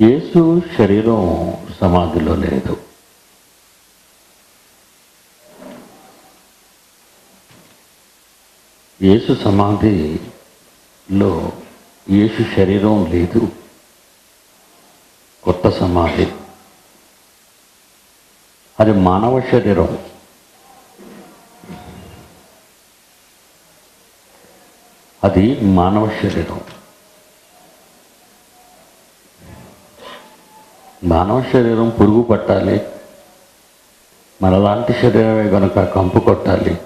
యేసు శరీరం సమాధిలో లేదు. యేసు సమాధిలో యేసు శరీరం లేదు. కొత్త సమాధి. అది మానవ శరీరం. అది మానవ శరీరం. మానవ శరీరం పురుగు పట్టాలి. మనలాంటి శరీరమే కనుక కంపు కొట్టాలి.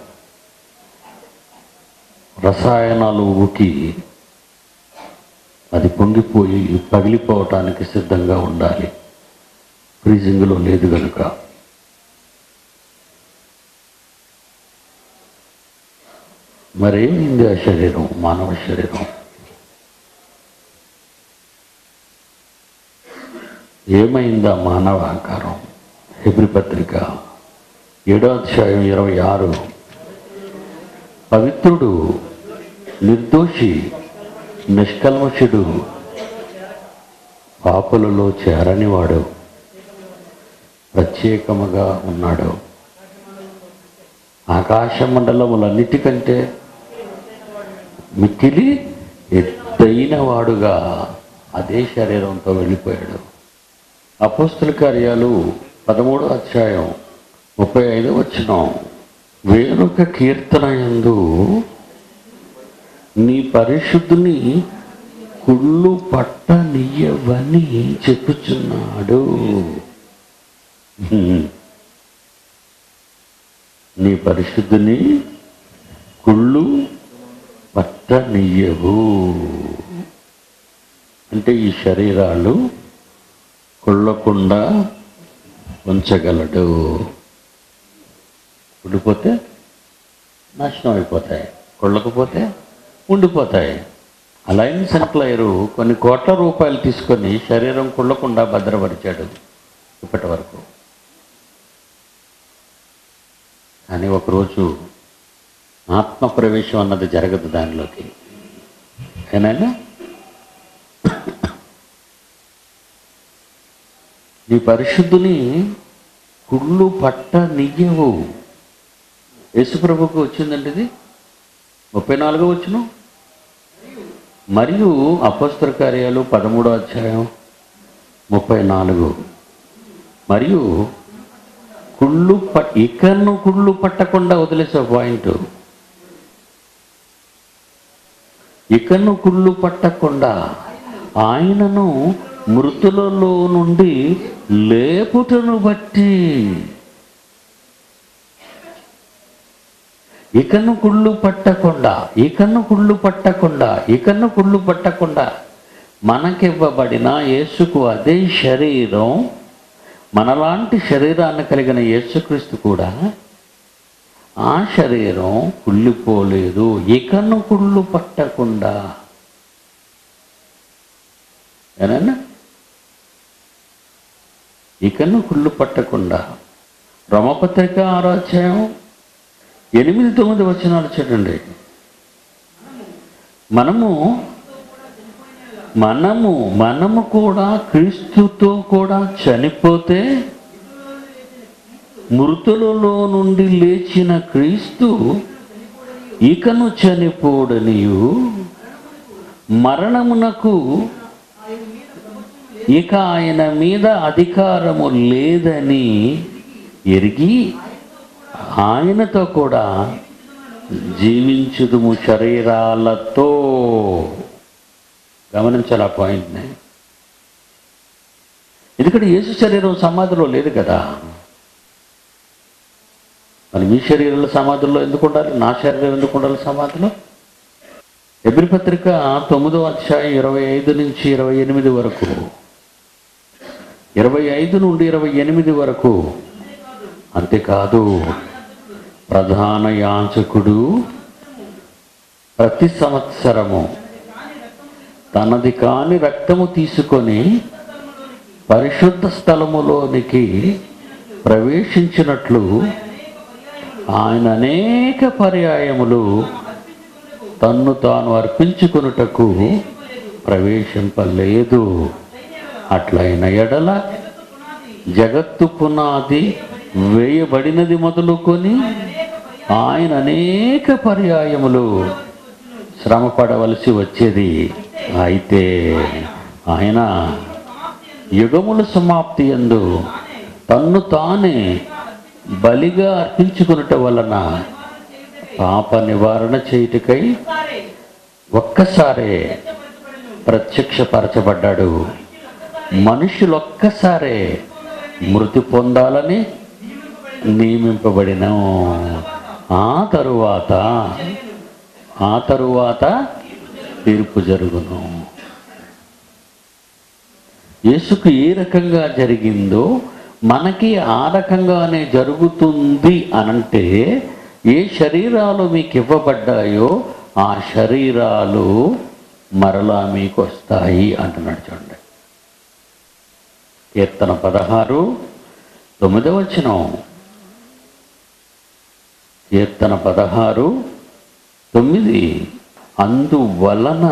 రసాయనాలు ఊకి అది పొంగిపోయి పగిలిపోవటానికి సిద్ధంగా ఉండాలి. ఫ్రీజింగ్లో లేదు కనుక మరేమింది ఆ శరీరం? మానవ శరీరం. ఏమైందా మానవ ఆకారం? హెబ్రి పత్రిక ఏడో అధ్యాయం ఇరవై ఆరు. పవిత్రుడు నిర్దోషి నిష్కల్మషుడు పాపులలో చేరనివాడు ప్రత్యేకముగా ఉన్నాడు. ఆకాశ మండలములన్నిటికంటే మిక్కిలి ఎత్తైన వాడుగా అదే శరీరంతో వెళ్ళిపోయాడు. అపోస్తుల కార్యాలు పదమూడో అధ్యాయం ముప్పై ఐదు వచ్చిన వేరొక కీర్తన యందు నీ పరిశుద్ధుని కుళ్ళు పట్టనియవని చెప్పుచున్నాడు. నీ పరిశుద్ధిని కుళ్ళు పట్టనియ్యవు. అంటే ఈ శరీరాలు కుళ్ళకుండా ఉంచగలడు. ఉండిపోతే నాశనం అయిపోతాయి. కుళ్ళకపోతే ఉండిపోతాయి. అలయన్స్ ఎంప్లాయరు కొన్ని కోట్ల రూపాయలు తీసుకొని శరీరం కుళ్ళకుండా భద్రపరిచాడు ఇప్పటి వరకు. కానీ ఒకరోజు ఆత్మ ప్రవేశం అన్నది జరగదు దానిలోకి. ఏనాయనా? నీ పరిశుద్ధిని కుళ్ళు పట్ట నియ్యవు. యేసుప్రభుకు వచ్చిందండి ఇది ముప్పై నాలుగో వచ్చును మరియు అపస్త్ర కార్యాలు పదమూడో అధ్యాయం ముప్పై నాలుగు. మరియు కుళ్ళు పట్ ఇకను కుళ్ళు పట్టకుండా వదిలేసే పాయింట్. ఇకను కుళ్ళు పట్టకుండా ఆయనను మృతులలో నుండి లేపుటను బట్టి. ఇకను కుళ్ళు పట్టకుండా ఇకను కుళ్ళు పట్టకుండా ఇకను కుళ్ళు పట్టకుండా మనకివ్వబడిన యేసుకు అదే శరీరం మనలాంటి శరీరాన్ని కలిగిన యేసుక్రీస్తు కూడా ఆ శరీరం కుళ్ళిపోలేదు ఇకను కుళ్ళు పట్టకుండా. ఏనా ఇకను కుళ్ళు పట్టకుండా. రమపత్రిక ఆరాధ్యాయం ఎనిమిది తొమ్మిది వచనాలు చూడండి. మనము మనము మనము కూడా క్రీస్తుతో కూడా చనిపోతే మృతులలో నుండి లేచిన క్రీస్తు ఇకను చనిపోడనియు మరణమునకు ఇక ఆయన మీద అధికారము లేదని ఎరిగి ఆయనతో కూడా జీవించుదుము శరీరాలతో. గమనించాలి ఆ పాయింట్ని. ఎందుకంటే యేసు శరీరం సమాధిలో లేదు కదా. మరి మీ శరీరంలో సమాధుల్లో ఎందుకు ఉండాలి? నా శరీరం ఎందుకు ఉండాలి సమాధిలో? ఎబ్రి పత్రిక తొమ్మిదో అధ్యాయం ఇరవై ఐదు నుంచి ఇరవై ఎనిమిది వరకు ఇరవై ఐదు నుండి ఇరవై ఎనిమిది వరకు. అంతేకాదు ప్రధాన యాచకుడు ప్రతి సంవత్సరము తనది కాని రక్తము తీసుకొని పరిశుద్ధ స్థలములోనికి ప్రవేశించినట్లు ఆయన అనేక పర్యాయములు తన్ను తాను అర్పించుకొనుటకు ప్రవేశింపలేదు. అట్లయిన ఎడల జగత్తు పునాది వేయబడినది మొదలుకొని ఆయన అనేక పర్యాయములు శ్రమపడవలసి వచ్చేది. అయితే ఆయన యుగముల సమాప్తి ఎందు తన్ను తానే బలిగా అర్పించుకునుట వలన పాప నివారణ చేయుటకై ఒక్కసారే ప్రత్యక్షపరచబడ్డాడు. మనుషులు ఒక్కసారే మృతి పొందాలని నియమింపబడిన. ఆ తరువాత ఆ తరువాత తీర్పు జరుగును. యేసుకు ఏ రకంగా జరిగిందో మనకి ఆ రకంగానే జరుగుతుంది అనంటే ఏ శరీరాలు మీకు ఇవ్వబడ్డాయో ఆ శరీరాలు మరలా మీకు వస్తాయి అంటున్నాడు చూడండి. కీర్తన పదహారు తొమ్మిదవ వచనం. కీర్తన పదహారు తొమ్మిది. అందువలన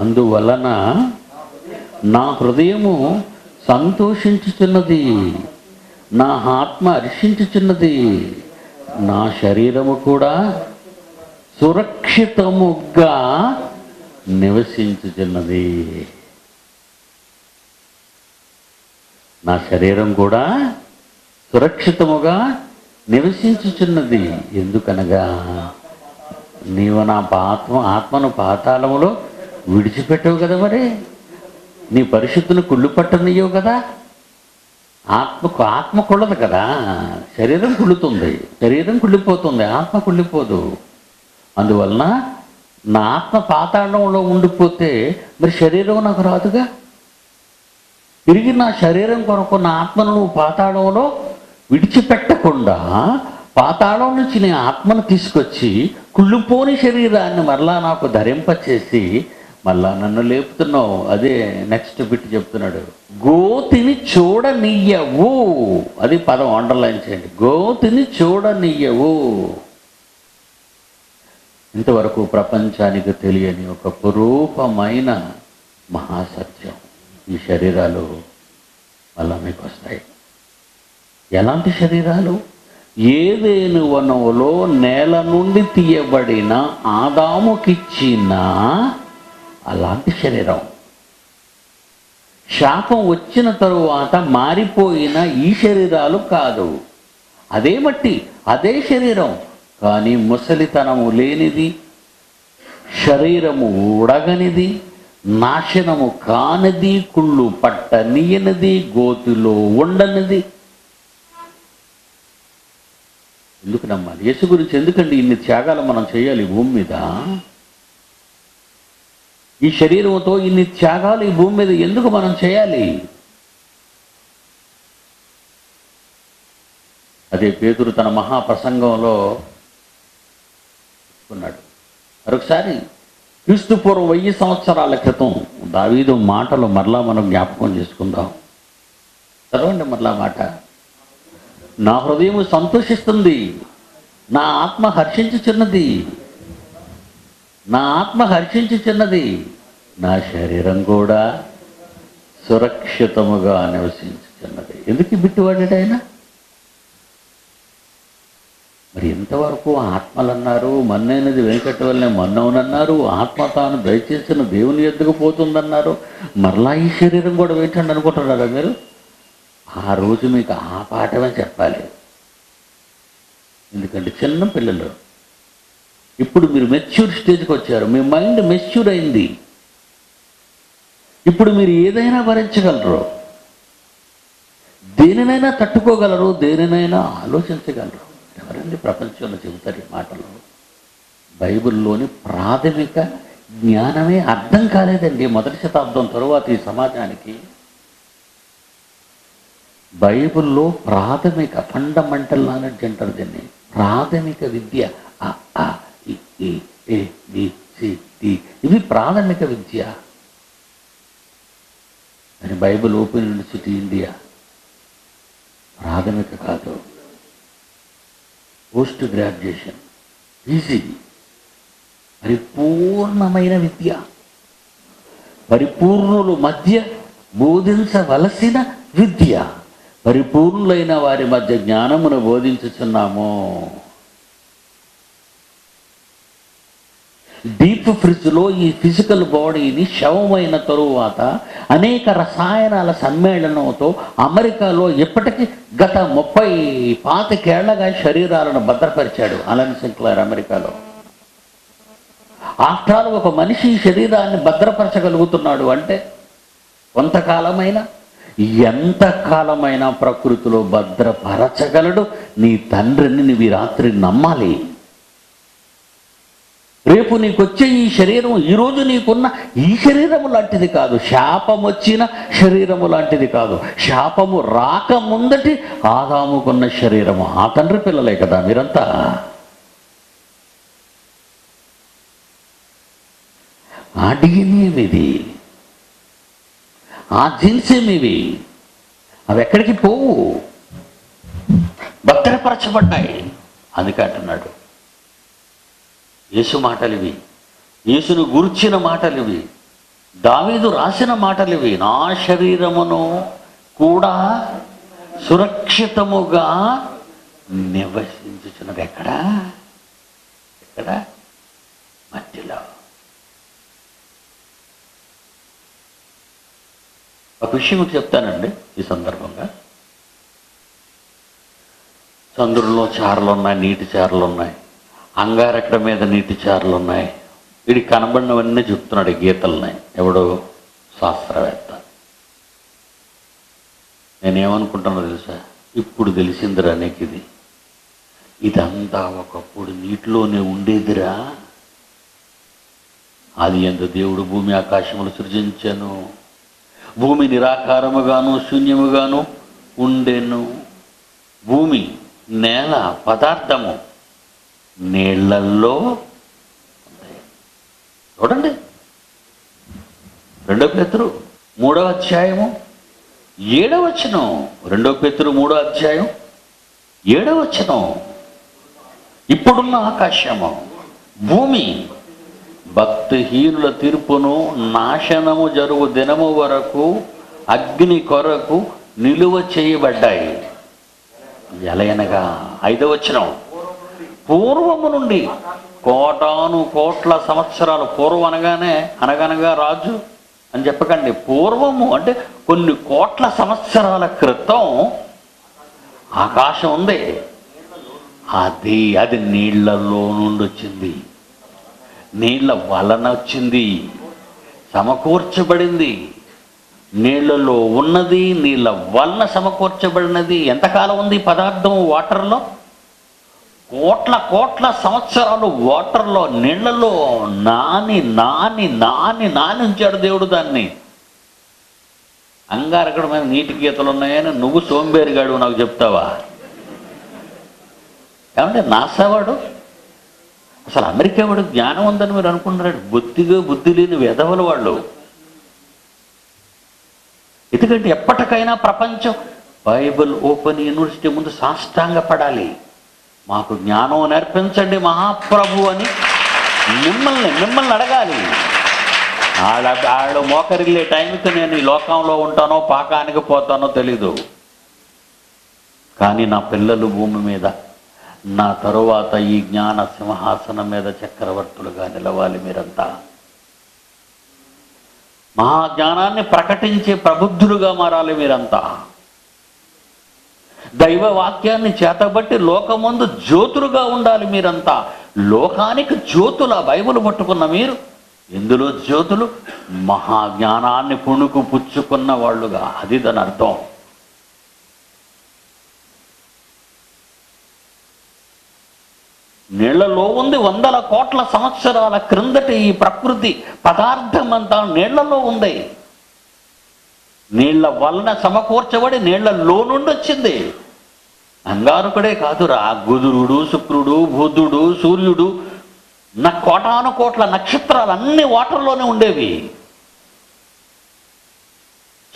అందువలన నా హృదయము సంతోషించుచున్నది నా ఆత్మ హర్షించుచున్నది నా శరీరము కూడా సురక్షితముగా నివసించుచున్నది. నా శరీరం కూడా సురక్షితముగా నివసించుచున్నది. ఎందుకనగా నీవు నా ఆత్మ ఆత్మను పాతాళములో విడిచిపెట్టవు కదా మరి? నీ పరిశుద్ధులు కుళ్ళు పట్టనియవు కదా? ఆత్మకు ఆత్మ కుళ్ళదు కదా? శరీరం కుళ్ళుతుంది. శరీరం కుళ్ళిపోతుంది. ఆత్మ కుళ్ళిపోదు. అందువలన నా ఆత్మ పాతాళంలో ఉండిపోతే మరి శరీరం నాకు రాదుగా? తిరిగి నా శరీరం కొరకు నా ఆత్మను నువ్వు పాతాళంలో విడిచిపెట్టకుండా పాతాళం నుంచి నీ ఆత్మను తీసుకొచ్చి కుళ్ళిపోని శరీరాన్ని మరలా నాకు ధరింపచేసి మళ్ళా నన్ను లేపుతున్నావు. అదే నెక్స్ట్ బిట్ చెప్తున్నాడు. గోతిని చూడనియ్యవు అది పదం అండర్లైన్ చేయండి. గోతిని చూడనియ్యవు ఇంతవరకు ప్రపంచానికి తెలియని ఒక పురూపమైన మహాసత్యం. ఈ శరీరాలు మళ్ళా మీకు వస్తాయి. ఎలాంటి శరీరాలు? ఏదేను వనవులో నేల నుండి తీయబడిన ఆదాముకిచ్చిన అలాంటి శరీరం. శాపం వచ్చిన తరువాత మారిపోయిన ఈ శరీరాలు కాదు. అదే మట్టి అదే శరీరం. కానీ ముసలితనము లేనిది శరీరము ఉడగనిది నాశనము కానిది కుళ్ళు పట్టనీయనిది గోతిలో ఉండనిది. ఎందుకు నమ్మాలి? యేసు గురించి ఎందుకండి ఇన్ని త్యాగాలు మనం చేయాలి భూమి మీద? ఈ శరీరంతో ఇన్ని త్యాగాలు ఈ భూమి మీద ఎందుకు మనం చేయాలి? అదే పేతురు తన మహాప్రసంగంలో ఉన్నాడు మరొకసారి క్రీస్తు పూర్వం వెయ్యి సంవత్సరాల క్రితం దావీదు మాటలు మరలా మనం జ్ఞాపకం చేసుకుందాం. చదవండి మరలా మాట. నా హృదయం సంతోషిస్తుంది. నా ఆత్మ హర్షించుచున్నది. నా ఆత్మ హర్షించుచున్నది. నా శరీరం కూడా సురక్షితముగా నివసించుచున్నది. ఎందుకు బిట్టువాడాడు ఆయన? మరి ఇంతవరకు ఆత్మలు అన్నారు మన్నైనది వెంకటవల్లనే మన్నవునన్నారు. ఆత్మ తాను దయచేసిన దేవుని ఎద్దుకు పోతుందన్నారు. మరలా ఈ శరీరం కూడా వేటండి అనుకుంటున్నారా మీరు? ఆ రోజు మీకు ఆ పాఠమే చెప్పాలి. ఎందుకంటే చిన్న పిల్లలు. ఇప్పుడు మీరు మెచ్యూర్ స్టేజ్కి వచ్చారు. మీ మైండ్ మెచ్యూర్ అయింది. ఇప్పుడు మీరు ఏదైనా భరించగలరు. దేనినైనా తట్టుకోగలరు దేనినైనా ఆలోచించగలరు. ఎవరండి ప్రపంచంలో చెబుతారు ఈ మాటలు. బైబిల్లోని ప్రాథమిక జ్ఞానమే అర్థం కాలేదండి. మొదటి శతాబ్దం తరువాత ఈ సమాజానికి బైబిల్లో ప్రాథమిక ఫండమెంటల్ నాలెడ్జ్ అంటారు దీన్ని. ప్రాథమిక విద్య. సి, ఇవి ప్రాథమిక విద్య. అని బైబిల్ ఓపెన్ యూనివర్సిటీ ఇండియా. ప్రాథమిక కాదు. Post graduation. ఈజీ పరిపూర్ణమైన విద్య. పరిపూర్ణులు మధ్య బోధించవలసిన విద్య. పరిపూర్ణులైన వారి మధ్య జ్ఞానమును బోధించుచున్నాము. డీప్ ఫ్రిడ్జ్లో ఈ ఫిజికల్ బాడీని శవమైన తరువాత అనేక రసాయనాల సమ్మేళనంతో అమెరికాలో ఇప్పటికీ గత ముప్పై పాతికేళ్ళగా శరీరాలను భద్రపరిచాడు అలన్ సింక్లర్ అమెరికాలో. ఆఫ్టర్ ఆల్ ఒక మనిషి శరీరాన్ని భద్రపరచగలుగుతున్నాడు అంటే కొంతకాలమైనా ఎంత కాలమైనా ప్రకృతిలో భద్రపరచగలడు? నీ తండ్రిని నువ్వు రాత్రి నమ్మాలి. రేపు నీకు వచ్చే ఈ శరీరం ఈరోజు నీకున్న ఈ శరీరము లాంటిది కాదు. శాపం వచ్చిన శరీరము లాంటిది కాదు. శాపము రాక ముందటి ఆదాముకున్న శరీరము. ఆ తండ్రి పిల్లలే కదా మీరంతా. ఆ డిఎన్ఏ ఆ జీన్స్ అవి ఎక్కడికి పోవు? భద్రపరచబడ్డాయి. అందుకే అంటున్నాడు. యేసు మాటలు ఇవి యేసును గుర్చిన మాటలు ఇవి దావీదు రాసిన మాటలు ఇవి నా శరీరమును కూడా సురక్షితముగా నివసించుచున్నది ఎక్కడా? ఎక్కడ? మధ్యలో ఒక విషయం మీకు చెప్తానండి ఈ సందర్భంగా. చంద్రుల్లో చారలు ఉన్నాయి నీటి చారలు ఉన్నాయి అంగారక్కడ మీద నీటి చారులు ఉన్నాయి వీడి కనబడినవన్నీ చెప్తున్నాడు గీతల్ని. ఎవడు శాస్త్రవేత్త. నేనేమనుకుంటున్నా తెలుసా? ఇప్పుడు తెలిసిందిరా నీకు ఇది ఇదంతా ఒకప్పుడు నీటిలోనే ఉండేదిరా. అది ఎందు దేవుడు భూమి ఆకాశములు సృజించాను. భూమి నిరాకారముగాను శూన్యముగాను ఉండెను. భూమి నేల పదార్థము నీళ్ళల్లో చూడండి. రెండో పేతురు మూడవ అధ్యాయము. ఏడవ వచనం. రెండో పేతురు మూడో అధ్యాయం. ఏడవ వచనం. ఇప్పుడున్న ఆకాశము. భూమి. భక్తిహీనుల తీర్పును నాశనము జరుగు దినము వరకు అగ్ని కొరకు నిలువ చేయబడ్డాయి. ఎలయనగా. ఐదవచనం పూర్వము నుండి కోటాను కోట్ల సంవత్సరాలు పూర్వం అనగానే అనగనగా రాజు అని చెప్పకండి. పూర్వము అంటే కొన్ని కోట్ల సంవత్సరాల క్రితం ఆకాశం ఉంది. అది అది నీళ్ళలో నుండి వచ్చింది నీళ్ళ వలన వచ్చింది. సమకూర్చబడింది. నీళ్ళలో ఉన్నది నీళ్ళ వలన సమకూర్చబడినది. ఎంతకాలం ఉంది పదార్థం వాటర్లో? కోట్ల కోట్ల సంవత్సరాలు వాటర్లో నీళ్ళలో నాని నాని నాని నాని ఉంచాడు దేవుడు దాన్ని. అంగారకడమైన నీటి గీతలు ఉన్నాయని నువ్వు సోంబేరిగాడు నాకు చెప్తావా? ఏమంటే నాసావాడు అసలు అమెరికా వాడు జ్ఞానం ఉందని మీరు అనుకుంటున్నాడు బుద్ధిగా బుద్ధి లేని వెధవలు వాళ్ళు. ఎందుకంటే ఎప్పటికైనా ప్రపంచం బైబిల్ ఓపెన్ యూనివర్సిటీ ముందు సాష్టాంగ పడాలి మాకు జ్ఞానం నేర్పించండి మహాప్రభు అని మిమ్మల్ని మిమ్మల్ని అడగాలి. ఆడ ఆడ మోకరిల్లే టైంకి నేను ఈ లోకంలో ఉంటానో పాకానికి పోతానో తెలీదు. కానీ నా పిల్లలు భూమి మీద నా తరువాత ఈ జ్ఞాన సింహాసనం మీద చక్రవర్తులుగా నిలవాలి మీరంతా. మహాజ్ఞానాన్ని ప్రకటించే ప్రబుద్ధులుగా మారాలి మీరంతా. దైవ వాక్యాన్ని చేతబట్టి లోకమందు జ్యోతులుగా ఉండాలి మీరంతా. లోకానికి జ్యోతుల బైబిల్ పట్టుకున్న మీరు ఎందులో జ్యోతులు మహాజ్ఞానాన్ని పుణుకు పుచ్చుకున్న వాళ్ళుగా. అది దాని అర్థం. నీళ్ళలో ఉంది వందల కోట్ల సంవత్సరాల క్రిందటి ఈ ప్రకృతి పదార్థం అంతా నీళ్ళలో ఉంది నీళ్ళ వలన సమకూర్చబడి నీళ్ళలో నుండి వచ్చింది అంగారకుడే కాదురా గుదురుడు శుక్రుడు బుధుడు సూర్యుడు నా కోటాను కోట్ల నక్షత్రాలు అన్ని వాటర్లోనే ఉండేవి.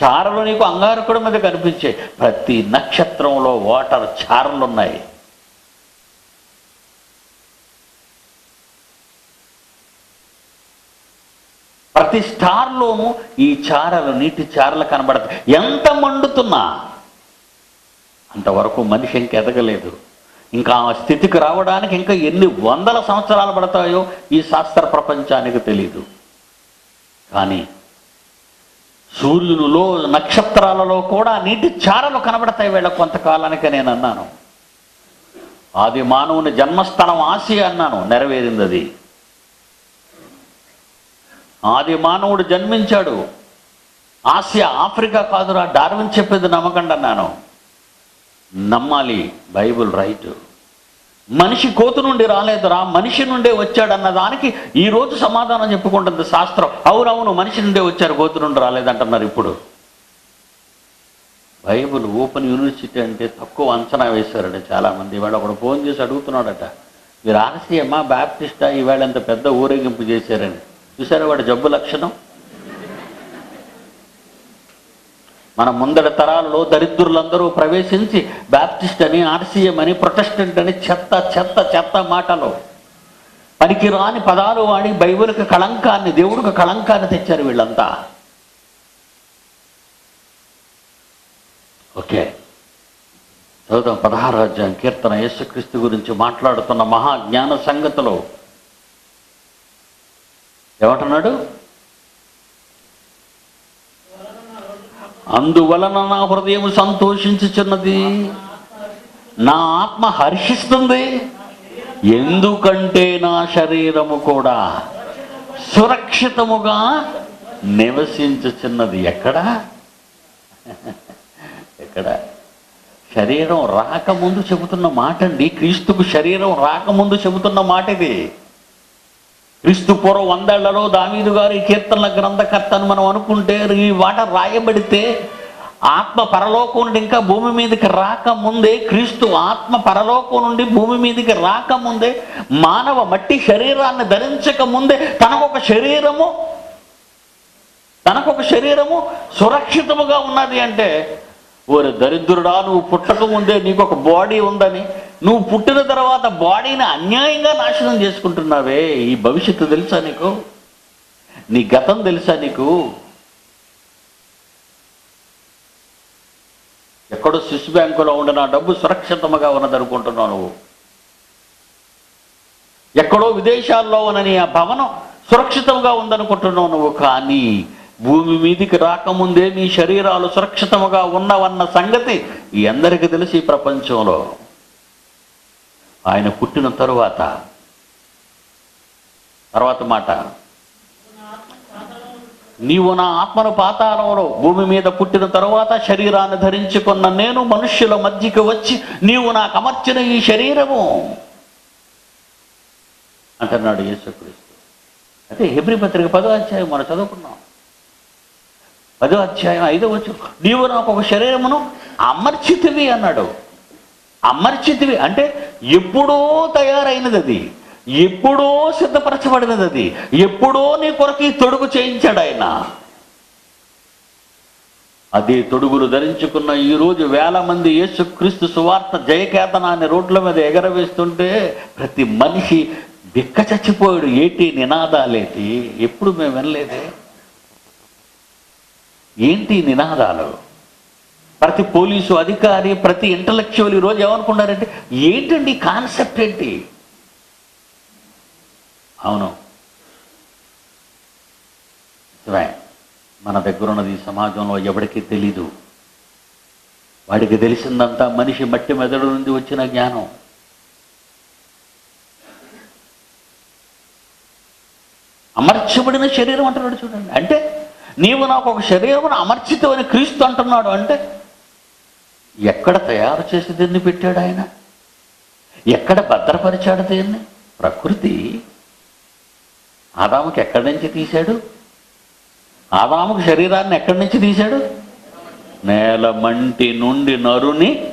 చారలు నీకు అంగారకుడి మీద కనిపించే ప్రతి నక్షత్రంలో వాటర్ చారలు ఉన్నాయి ప్రతి స్టార్లోనూ ఈ చారలు నీటి చారలు కనబడతాయి ఎంత మండుతున్నా అంతవరకు మనిషి ఇంకెదగలేదు ఇంకా ఆ స్థితికి రావడానికి ఇంకా ఎన్ని వందల సంవత్సరాలు పడతాయో ఈ శాస్త్ర ప్రపంచానికి తెలీదు. కానీ సూర్యునిలో నక్షత్రాలలో కూడా నీటి చారలు కనబడతాయి వీళ్ళ కొంతకాలానికి నేను అన్నాను. ఆది మానవుని జన్మస్థలం ఆసియా అన్నాను నెరవేరింది అది ఆది మానవుడు జన్మించాడు. ఆసియా ఆఫ్రికా కాదురా డార్విన్ చెప్పేది నమ్మకండి అన్నాను. నమ్మాలి బైబుల్ రైట్. మనిషి కోతు నుండి రాలేదురా మనిషి నుండే వచ్చాడన్న దానికి ఈ రోజు సమాధానం చెప్పుకుంటుంది శాస్త్రం. అవునవును మనిషి నుండే వచ్చారు కోతు నుండి రాలేదంటున్నారు ఇప్పుడు. బైబుల్ ఓపెన్ యూనివర్సిటీ అంటే తక్కువ అంచనా వేశారట చాలామంది. ఇవాళ ఒకడు ఫోన్ చేసి అడుగుతున్నాడట మీరు ఆర్సీఎమ్మా బ్యాప్టిస్టా ఈవేళ ఎంత పెద్ద ఊరేగింపు చేశారని. చూసారా వాడు జబ్బు లక్షణం? మన ముందడ తరాలలో దరిద్రులందరూ ప్రవేశించి బ్యాప్టిస్ట్ అని ఆర్సీఎం అని ప్రొటెస్టెంట్ అని చెత్త చెత్త చెత్త మాటలు. పనికి రాని పదాలు వాడి బైబిల్కి కళంకాన్ని దేవుడికి కళంకాన్ని తెచ్చారు వీళ్ళంతా. ఓకే. చదువుతాం పదహారు అధ్యాయం. కీర్తన యేసుక్రీస్తు గురించి మాట్లాడుతున్న మహాజ్ఞాన సంగతిలో. ఏమంటున్నాడు? అందువలన నా హృదయం సంతోషించుచున్నది. నా ఆత్మ హర్షిస్తుంది. ఎందుకంటే నా శరీరము కూడా సురక్షితముగా నివసించుచున్నది. ఎక్కడ? ఎక్కడ? శరీరం రాకముందు చెబుతున్న మాట అండి క్రీస్తుకు శరీరం రాకముందు చెబుతున్న మాట ఇది క్రీస్తు పూర్వం వందేళ్ళలో దావీదు గారి కీర్తనల అని మనం అనుకుంటే ఈ వాట రాయబడితే ఆత్మ పరలోకం నుండి ఇంకా భూమి మీదకి రాకముందే క్రీస్తు ఆత్మ పరలోకం నుండి భూమి మీదకి రాకముందే మానవ మట్టి శరీరాన్ని ధరించక ముందే తనకొక శరీరము తనకొక శరీరము సురక్షితముగా ఉన్నది అంటే ఓరి దరిద్రుడా నువ్వు పుట్టక ముందే నీకు ఒక బాడీ ఉందని నువ్వు పుట్టిన తర్వాత బాడీని అన్యాయంగా నాశనం చేసుకుంటున్నావే. ఈ భవిష్యత్తు తెలుసా నీకు? నీ గతం తెలుసా నీకు? ఎక్కడో స్విస్ బ్యాంకులో ఉండి నా డబ్బు సురక్షితముగా ఉన్నదనుకుంటున్నావు నువ్వు. ఎక్కడో విదేశాల్లో ఉన్న నీ ఆ భవనం సురక్షితంగా ఉందనుకుంటున్నావు నువ్వు. కానీ భూమి మీదికి రాకముందే నీ శరీరాలు సురక్షితముగా ఉన్నవన్న సంగతి ఈ అందరికీ తెలిసి ఈ ప్రపంచంలో. ఆయన పుట్టిన తరువాత తర్వాత మాట నీవు నా ఆత్మను పాతాళంలో భూమి మీద పుట్టిన తరువాత శరీరాన్ని ధరించుకున్న నేను మనుష్యుల మధ్యకి వచ్చి నీవు నాకు అమర్చిన ఈ శరీరము. అంటున్నాడు యేసుక్రీస్తు. అయితే హెబ్రి పత్రిక పదో అధ్యాయం మనం చదువుకున్నాం. పదో అధ్యాయం ఐదో వచ్చు నీవు నాకు ఒక శరీరమును అమర్చితివి అన్నాడు. అమర్చితివి. అంటే ఎప్పుడో తయారైనది అది ఎప్పుడో సిద్ధపరచబడినది అది ఎప్పుడో నీ కొరకు తొడుగు చేయించాడు ఆయన అదే తొడుగులు ధరించుకున్న ఈరోజు వేల మంది యేసుక్రీస్తు సువార్త జయకేతనాన్ని రోడ్ల మీద ఎగరవేస్తుంటే ప్రతి మనిషి బిక్క చచ్చిపోయాడు. ఏటి నినాదాలేటి? ఎప్పుడు మేము వినలేదే? ఏంటి నినాదాలు? ప్రతి పోలీసు అధికారి ప్రతి ఇంటలెక్చువల్ ఈరోజు ఏమనుకున్నారంటే ఏంటండి కాన్సెప్ట్ ఏంటి? అవును. మన దగ్గర ఉన్నది ఈ సమాజంలో ఎవడికి తెలీదు. వాడికి తెలిసిందంతా మనిషి మట్టి మెదడు నుండి వచ్చిన జ్ఞానం. అమర్చబడిన శరీరం అంటున్నాడు చూడండి. అంటే నీవు నాకు ఒక శరీరం అమర్చితమని క్రీస్తు అంటున్నాడు. అంటే ఎక్కడ తయారు చేసి దీన్ని పెట్టాడు ఆయన? ఎక్కడ భద్రపరిచాడు దీన్ని? ప్రకృతి. ఆదాముకి ఎక్కడి నుంచి తీశాడు? ఆదాముకు శరీరాన్ని ఎక్కడి నుంచి తీశాడు? నేల మంటి నుండి నరుని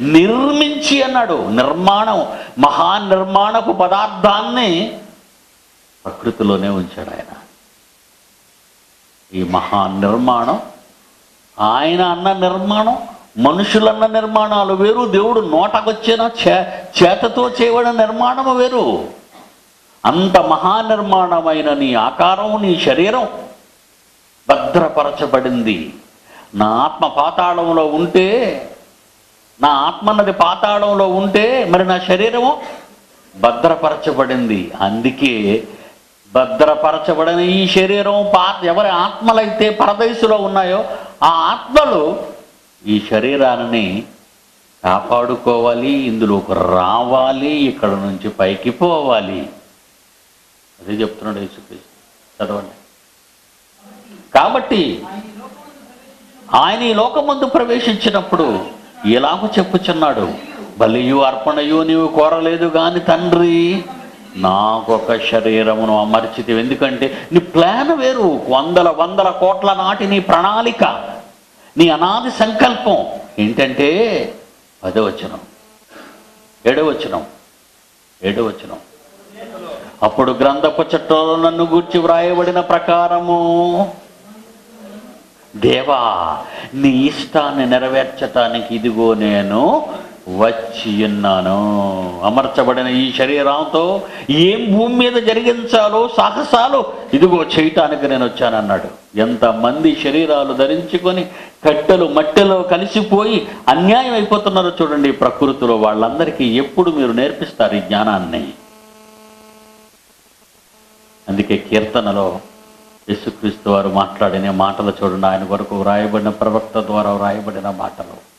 నిర్మించి అన్నాడు. నిర్మాణం మహానిర్మాణపు పదార్థాన్ని ప్రకృతిలోనే ఉంచాడు ఆయన. ఈ మహానిర్మాణం ఆయన అన్న నిర్మాణం మనుషులన్న నిర్మాణాలు వేరు దేవుడు నోటకొచ్చిన? చే చేతతో చేయబడిన నిర్మాణము వేరు. అంత మహానిర్మాణమైన నీ ఆకారం నీ శరీరం భద్రపరచబడింది. నా ఆత్మ పాతాళంలో ఉంటే నా ఆత్మన్నది పాతాళంలో ఉంటే మరి నా శరీరము భద్రపరచబడింది. అందుకే భద్రపరచబడిన ఈ శరీరం పా ఎవరి ఆత్మలైతే పరదేశులో ఉన్నాయో ఆ ఆత్మలు ఈ శరీరాన్ని కాపాడుకోవాలి ఇందులోకి రావాలి ఇక్కడ నుంచి పైకి పోవాలి. అదే చెప్తున్నాడు యేసుక్రీస్తు. చదవండి. కాబట్టి ఆయన ఈ లోకమందు ప్రవేశించినప్పుడు ఎలాగో చెప్పుచున్నాడు బలియు అర్పణయు నీవు కోరలేదు కాని తండ్రి నాకొక శరీరమును అమర్చితే ఎందుకంటే నీ ప్లాన్ వేరు. వందల వందల కోట్ల నాటి నీ ప్రణాళిక. నీ అనాది సంకల్పం ఏంటంటే పదవచనం ఏడవచనం ఏడవచనం. అప్పుడు గ్రంథపు చట్టంలో నన్ను గూర్చి వ్రాయబడిన ప్రకారము. దేవా నీ ఇష్టాన్ని నెరవేర్చటానికి ఇదిగో నేను వచ్చియున్నాను అమర్చబడిన ఈ శరీరంతో ఏం భూమి మీద జరిగించాలో సాహసాలు? ఇదిగో చేయటానికి నేను వచ్చానన్నాడు. ఎంతమంది శరీరాలు ధరించుకొని కట్టెలు మట్టెలో కలిసిపోయి అన్యాయం అయిపోతున్నారో చూడండి ప్రకృతిలో వాళ్ళందరికీ ఎప్పుడు మీరు నేర్పిస్తారు ఈ జ్ఞానాన్ని. అందుకే కీర్తనలో యేసుక్రీస్తు వారు మాట్లాడిన మాటలు చూడండి. ఆయన వరకు వ్రాయబడిన ప్రవక్త ద్వారా వ్రాయబడిన మాటలు.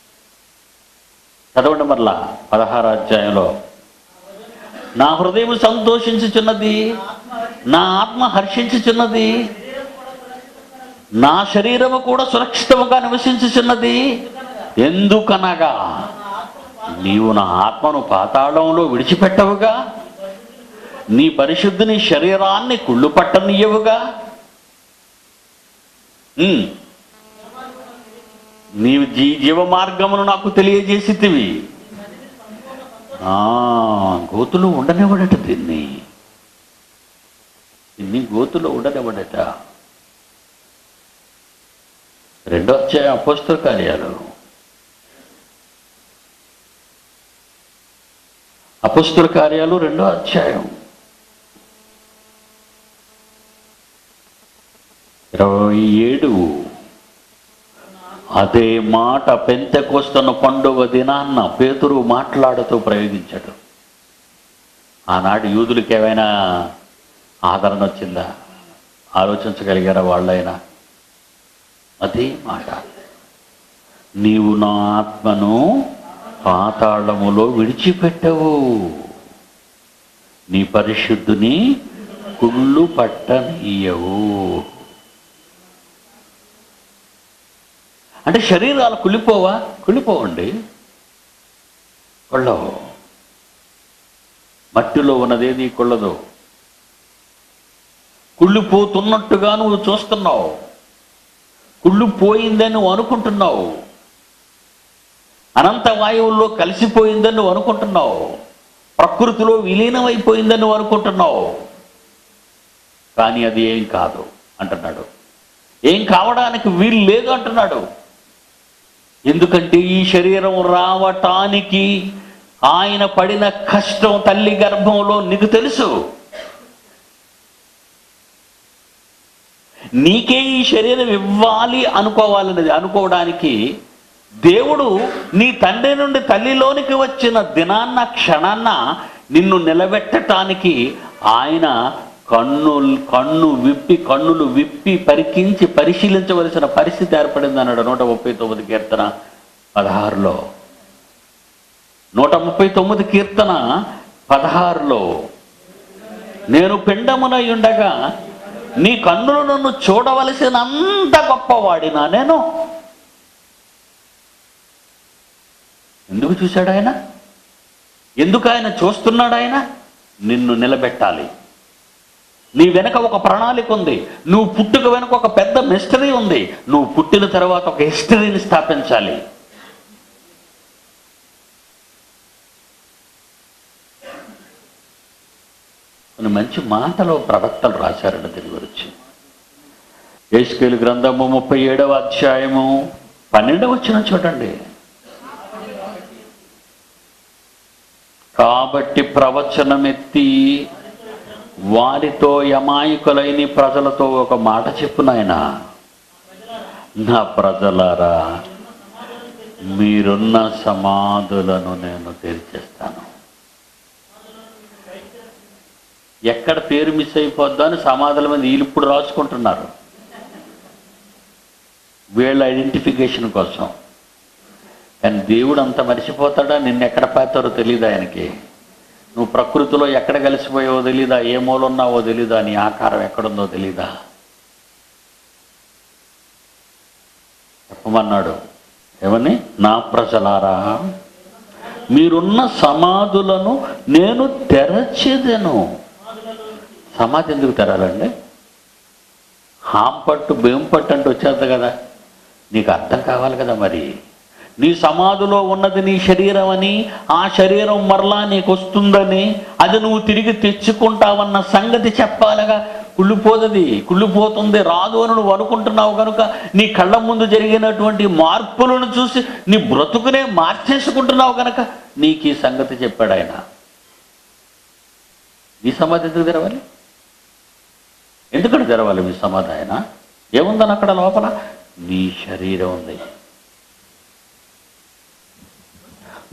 చదవండి మరలా. పదహారు అధ్యాయంలో. నా హృదయం సంతోషించుచున్నది. నా ఆత్మ హర్షించుచున్నది. నా శరీరము కూడా సురక్షితముగా నివసించుచున్నది. ఎందుకనగా నీవు నా ఆత్మను పాతాళంలో విడిచిపెట్టవుగా? నీ పరిశుద్ధిని శరీరాన్ని కుళ్ళు పట్టనీయవుగా నీవు జీ జీవ మార్గమును నాకు తెలియజేసితివి. ఆ, గోతులు ఉండనివ్వడట దీన్ని. దీన్ని గోతులు ఉండనివ్వడట. రెండో అధ్యాయం అపోస్తల కార్యాలు. అపుస్తుల కార్యాలు రెండో అధ్యాయం. ఇరవై ఏడు. అదే మాట పెంతెకొస్తున్న పండుగ దినాన్న పేతురు మాట్లాడుతూ ప్రయోగించాడు. ఆనాడు యూదులకి ఏమైనా ఆదరణ వచ్చిందా? ఆలోచించగలిగారా వాళ్ళైనా? అదే మాట. నీవు నా ఆత్మను పాతాళములో విడిచిపెట్టవు. నీ పరిశుద్ధుని కుళ్ళు పట్టనీయవు. అంటే శరీరాలు కుళ్ళిపోవా? కుళ్ళిపోవండి. కొళ్ళవు. మట్టిలో ఉన్నదేది కొళ్ళదు. కుళ్ళిపోతున్నట్టుగా నువ్వు చూస్తున్నావు. కుళ్ళిపోయిందని నువ్వు అనుకుంటున్నావు. అనంత వాయువుల్లో కలిసిపోయిందని నువ్వు అనుకుంటున్నావు. ప్రకృతిలో విలీనమైపోయిందని నువ్వు అనుకుంటున్నావు. కానీ అది ఏం కాదు అంటున్నాడు. ఏం కావడానికి వీలు లేదు అంటున్నాడు. ఎందుకంటే ఈ శరీరం రావటానికి ఆయన పడిన కష్టం తల్లి గర్భంలో నీకు తెలుసు. నీకే ఈ శరీరం ఇవ్వాలి అనుకోవాలన్నది. అనుకోవడానికి దేవుడు నీ తండ్రి నుండి తల్లిలోనికి వచ్చిన దినాన్న క్షణాన్న నిన్ను నిలబెట్టటానికి ఆయన కన్ను కన్ను విప్పి కన్నులు విప్పి పరికించి పరిశీలించవలసిన పరిస్థితి ఏర్పడింది అన్నాడు నూట ముప్పై తొమ్మిది కీర్తన పదహారులో. నూట ముప్పై తొమ్మిది కీర్తన పదహారులో. నేను పిండమునై ఉండగా నీ కన్నులు నన్ను చూడవలసినంత గొప్పవాడినా నేను? ఎందుకు చూశాడు ఆయన? ఎందుకు ఆయన చూస్తున్నాడు ఆయన? నిన్ను నిలబెట్టాలి. నీ వెనక ఒక ప్రణాళిక ఉంది. నువ్వు పుట్టుక వెనక ఒక పెద్ద మిస్టరీ ఉంది. నువ్వు పుట్టిన తర్వాత ఒక హిస్టరీని స్థాపించాలి. కొన్ని మంచి మాటలు ప్రవక్తలు రాశారండి దీని ఏసుకేలు గ్రంథము ముప్పై ఏడవ అధ్యాయము పన్నెండవ వచ్చిన చూడండి. కాబట్టి ప్రవచనమెత్తి వారితో యమాయికులైన ప్రజలతో ఒక మాట చెప్పు నాయన. నా ప్రజలారా మీరున్న సమాధులను నేను తెరిచేస్తాను. ఎక్కడ పేరు మిస్ అయిపోద్దో అని సమాధుల మీద వీళ్ళు ఇప్పుడు రాసుకుంటున్నారు. వీళ్ళ ఐడెంటిఫికేషన్ కోసం. కానీ దేవుడు అంత మర్చిపోతాడా? నిన్ను ఎక్కడ పాతారో తెలియదు ఆయనకి? నువ్వు ప్రకృతిలో ఎక్కడ కలిసిపోయావో తెలీదా? ఏ మూలున్నావో తెలీదా? నీ ఆకారం ఎక్కడుందో తెలీదా? చెప్పమన్నాడు. ఏమని? నా ప్రజలారా మీరున్న సమాధులను నేను తెరచేదెను. సమాధి ఎందుకు తెరాలండి? హాంపట్టు బేంపట్టు అంటే వచ్చేది కదా. నీకు అర్థం కావాలి కదా మరి. నీ సమాధిలో ఉన్నది నీ శరీరం అని ఆ శరీరం మరలా నీకు వస్తుందని అది నువ్వు తిరిగి తెచ్చుకుంటావన్న సంగతి చెప్పాలగా. కుళ్ళిపోతుంది కుళ్ళిపోతుంది రాదు అని నువ్వు అనుకుంటున్నావు కనుక నీ కళ్ళ ముందు జరిగినటువంటి మార్పులను చూసి నీ బ్రతుకునే మార్చేసుకుంటున్నావు కనుక నీకు ఈ సంగతి చెప్పాడు ఆయన. ఈ సమాధి ఎందుకు తెరవాలి? ఎందుకంటే తెరవాలి మీ సమాధి ఆయన? ఏముందని అక్కడ లోపల? నీ శరీరం ఉంది.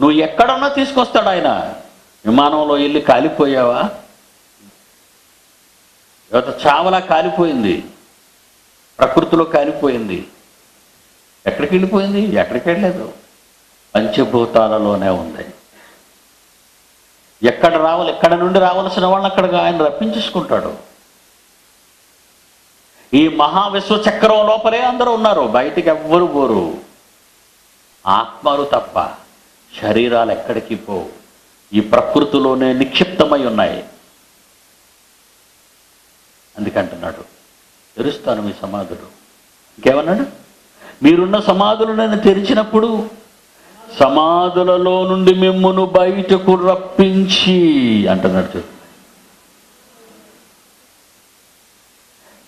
నువ్వు ఎక్కడున్నా తీసుకొస్తాడు ఆయన. విమానంలో వెళ్ళి కాలిపోయావా? యువత చావలా కాలిపోయింది. ప్రకృతిలో కాలిపోయింది. ఎక్కడికి వెళ్ళిపోయింది? ఎక్కడికి వెళ్ళలేదు. పంచభూతాలలోనే ఉంది. ఎక్కడ రావాలి? ఎక్కడ నుండి రావాల్సిన వాళ్ళని అక్కడ ఆయన రప్పించేసుకుంటాడు. ఈ మహావిశ్వ చక్రం లోపలే అందరూ ఉన్నారు. బయటికి ఎవ్వరు పోరు. ఆత్మలు తప్ప. శరీరాలు ఎక్కడికి పోవు. ఈ ప్రకృతిలోనే నిక్షిప్తమై ఉన్నాయి. అందుకంటున్నాడు తెరుస్తాను మీ సమాధులు. ఇంకేమన్నాడు? మీరున్న సమాధులు నేను తెరిచినప్పుడు సమాధులలో నుండి మిమ్మును బయటకు రప్పించి అంటున్నాడు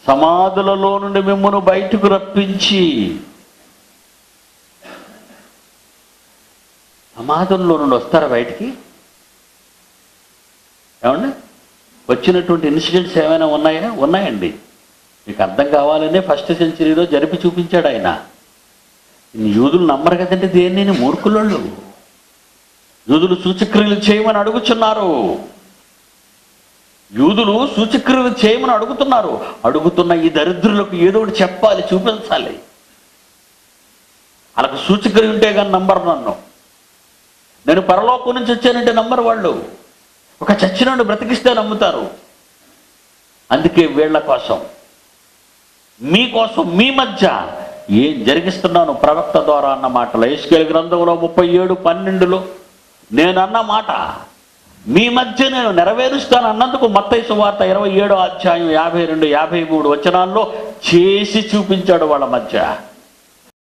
సమాధులలో నుండి మిమ్మును బయటకు రప్పించి సమాధుల్లో నుండి వస్తారా బయటికి? ఏమండి? వచ్చినటువంటి ఇన్సిడెంట్స్ ఏమైనా ఉన్నాయా? ఉన్నాయండి. మీకు అర్థం కావాలనే ఫస్ట్ సెంచరీలో జరిపి చూపించాడు ఆయన. యూదులు నమ్మరు కదంటే దేన్ని? మూర్ఖులోళ్ళు. యూదులు సూచక్రియలు చేయమని అడుగుచున్నారు. యూదులు సూచక్రియలు చేయమని అడుగుతున్నారు. అడుగుతున్న ఈ దరిద్రులకు ఏదో ఒకటి చెప్పాలి చూపించాలి. వాళ్ళకు సూచక్రియ ఉంటే కానీ నంబర్ నన్ను నేను పరలోకం నుంచి వచ్చానంటే నమ్మరు వాళ్ళు. ఒక చచ్చినోడు బ్రతికిస్తే నమ్ముతారు. అందుకే వీళ్ళ కోసం మీకోసం మీ మధ్య ఏం జరిగిస్తున్నాను ప్రవక్త ద్వారా అన్న మాటలు. ఇస్కేల్ గ్రంథంలో ముప్పై ఏడు పన్నెండులో నేను అన్న మాట మీ మధ్య నేను నెరవేరుస్తాను అన్నందుకు మత్తయి సువార్త ఇరవై ఏడో అధ్యాయం యాభై రెండు యాభై మూడు వచనాల్లో చేసి చూపించాడు వాళ్ళ మధ్య.